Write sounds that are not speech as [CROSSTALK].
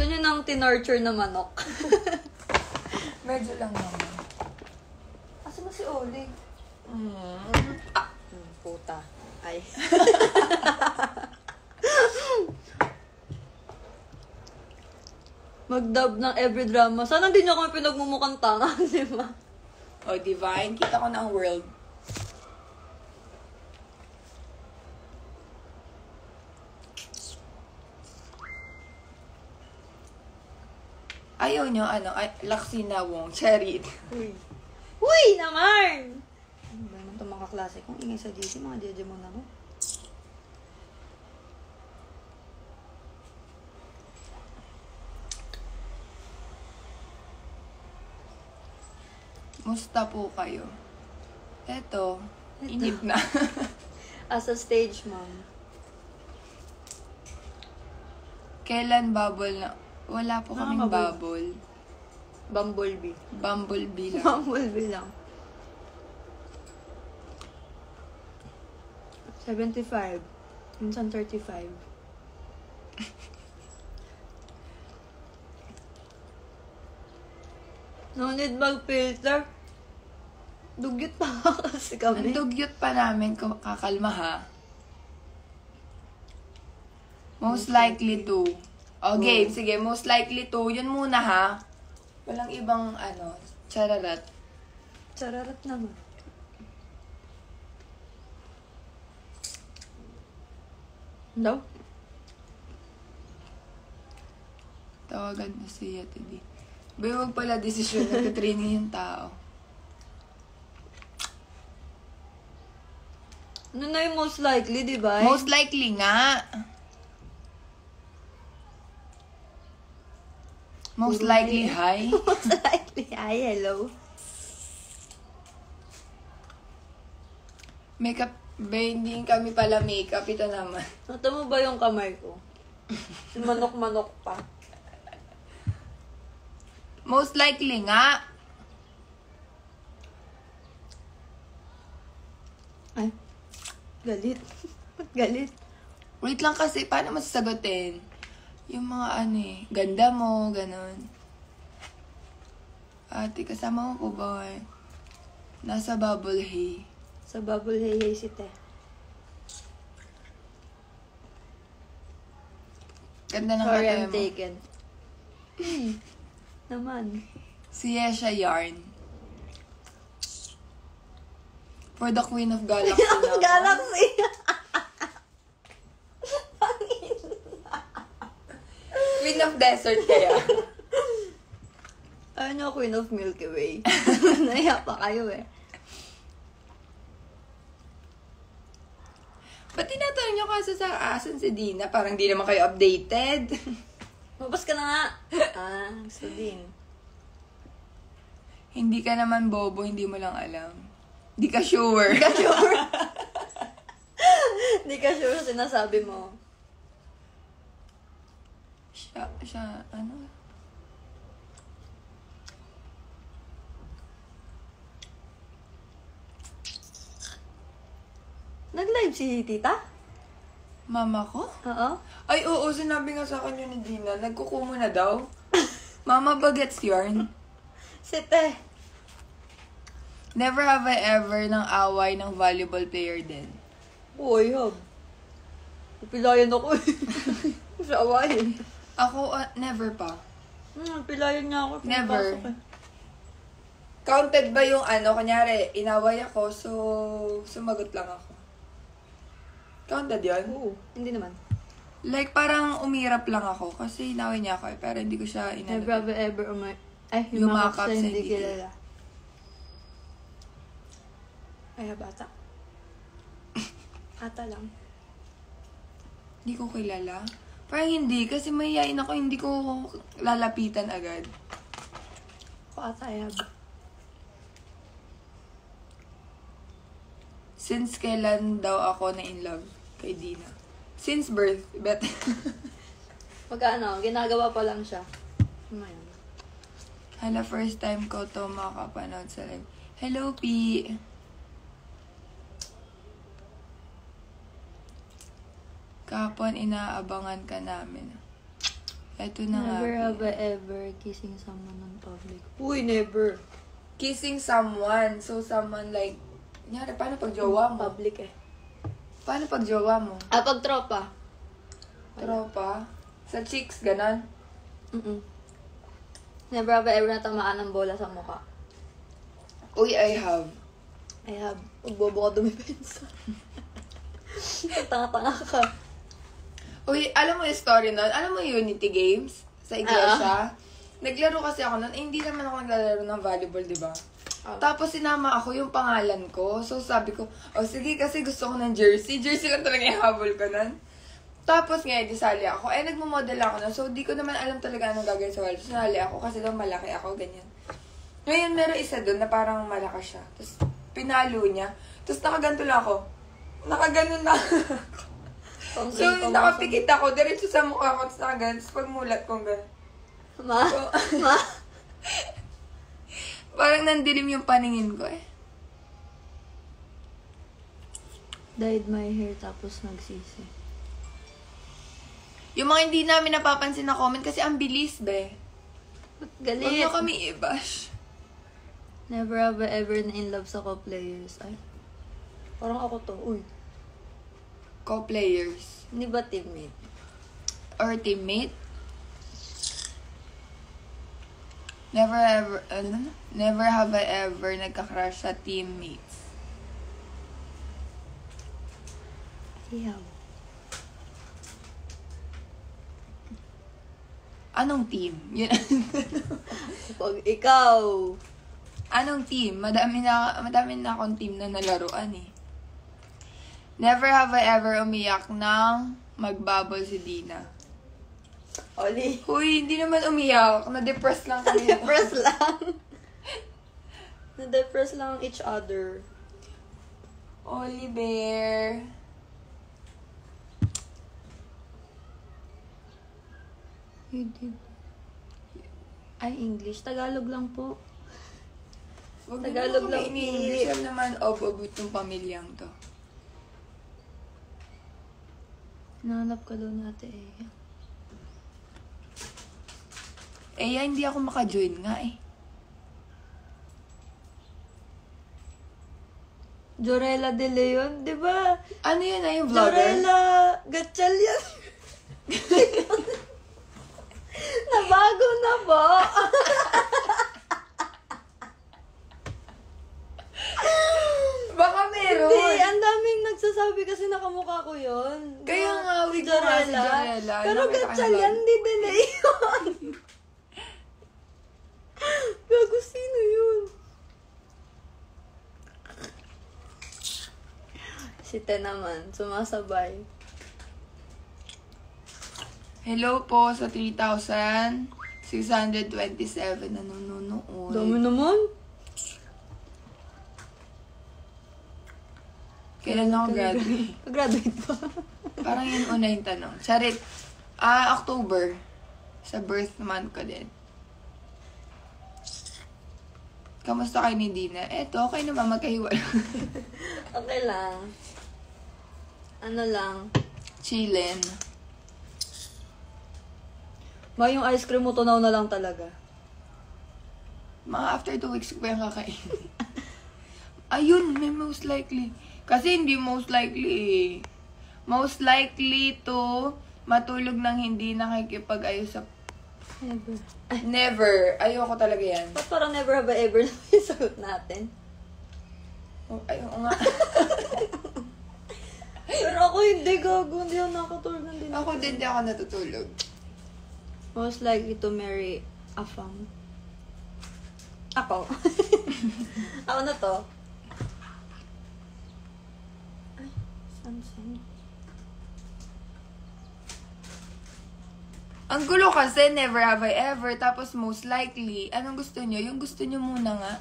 Gusto niyo ng tinurture na manok. [LAUGHS] Medyo lang naman. Asa ba si Oli? Mm. Ah, puta. Ay. [LAUGHS] Mag-dub ng every drama. Sana hindi niyo kami pinagmumukhang tanga, [LAUGHS] di ba? O, divine. Kita ko na ang world. Ayaw nyo, ano, ay, Laksina Wong, Cherry. Uy. Uy, naman! Ano ba naman itong mga klase kong ingay sa GC, mga jeje mo na mo. Musta po kayo? Eto, inip na. [LAUGHS] As a stage mom. Kailan bubble na? Wala po kaming bubble. bubble. Bumblebee. Bumblebee lang. [LAUGHS] Bumblebee lang. 75. Minsan 35. no need mag-filter. Dugyot pa [LAUGHS] kasi kami. Ang dugyot pa namin kung kakalma ha. Most likely to. Oh. sige, most likely to. Yun muna ha. Walang ibang ano, chararat. Chararat naman. Daw? Tawagan mo siya today. Bay, wag pala desisyon nagtitraining yung tao. Ano na yung most likely, di ba? Most likely nga. [LAUGHS] Most likely, hi. hi. most likely. Ay, hello. Makeup, hindi kami pala makeup. Ito naman. [LAUGHS] Nata mo ba yung kamay ko? Manok-manok pa. Most likely nga. Ay, galit. [LAUGHS] Galit? Wait lang kasi, paano masasagutin? Yung mga ano eh, ganda mo, ganun. Ate, kasama mo po ba? Nasa bubble hay. Sa bubble hey hey si Te. Ganda ng Sorry, I'm mo. taken. Hmm. Naman. Si Yesha Yarn. For the Queen of Galaxy. [LAUGHS] Galaxy! Queen of Desert kaya. [LAUGHS] ano, Queen of Milky Way? [LAUGHS] Naya pa kayo eh. Ba't tinatanong nyo kasi sa asan si Dina? Parang di naman kayo updated. [LAUGHS] Mabas ka na nga. ah, gusto din. hindi ka naman bobo, hindi mo lang alam. Hindi ka sure. Hindi ka sure. Hindi ka sure sa sinasabi mo. Siya, siya, ano? Nag-live si tita? Mama ko? Oo. Ay, oo, sinabi nga sa akin yun ni Dina. Nagkukumo na daw. [LAUGHS] Mama ba gets yarn? Si Te. Never have I ever ng away ng volleyball player din. Uy, hab. Pilayan ako eh. [LAUGHS] sa awayin. Ako, ah, never pa. Hmm, pilayan niya ako. Never. pagpasok eh. Counted ba yung ano, kunyari, inaway ako, so sumagot lang ako. Counted yun? Oo. Hindi naman. Like, parang umirap lang ako kasi inaway niya ako eh, pero hindi ko siya inano. Never I ever umay... Ay, Yumakap sa hindi kilala. Ay, bata. [LAUGHS] Ata lang. Hindi ko kilala. Parang hindi, kasi mahihain ako, hindi ko lalapitan agad. Ako ata, ay hab. Since kailan daw ako na in love kay Dina? Since birth, bet. [LAUGHS] Pag ano, ginagawa pa lang siya. Ano yun? Hala, first time ko to makakapanood sa live. Hello, P. Kapon, inaabangan ka namin. Ito na nga. Never have I ever kissing someone on public. Uy, never. Kissing someone. So, someone like... Kunyari, paano pag jowa mo? Public eh. Paano pag jowa mo? Ah, pag tropa. Tropa? Sa chicks, ganon? Mm-mm. Never have I ever natamaan ng bola sa mukha. Uy, I have. I have. Magbobo ka dumipensa. [LAUGHS] Tanga-tanga ka. Uy, alam mo yung story nun? Alam mo Unity Games? Sa iglesia? Naglaro kasi ako nun. Eh, hindi naman ako naglalaro ng volleyball, di ba? Ah. Tapos sinama ako yung pangalan ko. So sabi ko, oh sige kasi gusto ko ng jersey. Jersey lang talaga yung habol ko nun. Tapos nga, di sali ako. Eh, nagmo-model ako nun. So, di ko naman alam talaga anong gagawin sa volleyball. Sinali ako kasi daw malaki ako, ganyan. Ngayon, meron isa doon na parang malakas siya. Tapos, pinalo niya. Tapos, nakaganto lang ako. Nakaganon na. [LAUGHS] So, nakapikit ako. Diretso sa mukha ko. Tapos, nakaganon. Tapos, pagmulat kong gano'n. Ma? [LAUGHS] Ma? Parang nandilim yung paningin ko eh. Dyed my hair tapos nagsisi. Yung mga hindi namin napapansin na comment kasi ang bilis, be. Huwag Galit. na kami i-bash. Never have I ever na in love sa co-players. Ay. Parang ako to. Uy. Co-players. Hindi ba teammate? Or teammate. Never ever, ano? Never have I ever nagka-crush sa teammates. Yeah. Anong team? Yun. [LAUGHS] Pag ikaw. Anong team? Madami na, madami na akong team na nalaruan eh. Never have I ever umiyak nang magbabol si Dina. Oli. Huy, hindi naman umiyak. Na-depress lang kami. Na-depress lang. Na-depress lang each other. Oliver. You did. Ay, English. Tagalog lang po. Huwag Tagalog lang ini-English naman ob-ob itong pamilyang to. Nahanap ka daw natin eh. Eh, ya, hindi ako maka-join nga eh. Jorela De Leon, di ba? Ano yun na yung vlogger? Jorela Gatchalian. [LAUGHS] Nabago na po. Baka meron. Hindi, ang daming nagsasabi kasi nakamukha ko yon. Kaya nga, wig mo nga si Jorela. Pero Gatchalian, yung hindi De Leon. [LAUGHS] Gago, sino yun? Si Te naman, sumasabay. Hello po sa 3,627 na nanonood. Dami naman. Kailan ako graduate? Graduate pa. Parang yun una yung tanong. Charit. Ah, October. Sa birth month ko din. Kamusta kayo ni Dina? Eto, okay naman magkahiwalay. [LAUGHS] okay lang. Ano lang. Chillin. Ma, yung ice cream mo tunaw na lang talaga. Mga after two weeks ko pa yung kakainin. [LAUGHS] Ayun, may most likely. Kasi hindi most likely eh. Most likely to matulog ng hindi nakikipag-ayos sa... Never. Never. Ayoko talaga yan. Ba't parang never have I ever na yung sagot natin? Oh, ayoko nga. [LAUGHS] Pero ako hindi gago. Hindi ako nakatulog din. ako din di ako natutulog. Most likely to marry a fam. Ako. [LAUGHS] ako na to. Ay, Samsung. Ang gulo kasi, never have I ever. Tapos most likely, anong gusto nyo? Yung gusto nyo muna nga.